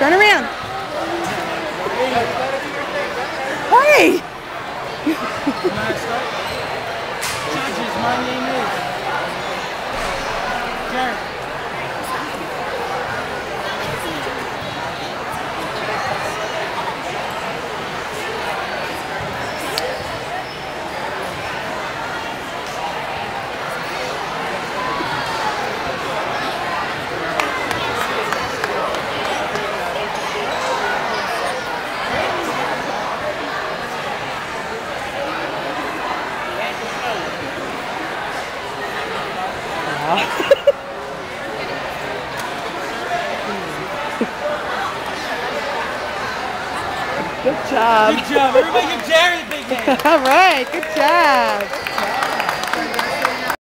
Turn around. Hey! Judges, my name is Jarrod. Good job. Good job. Everybody give Jarrod a big hand. All right, good job.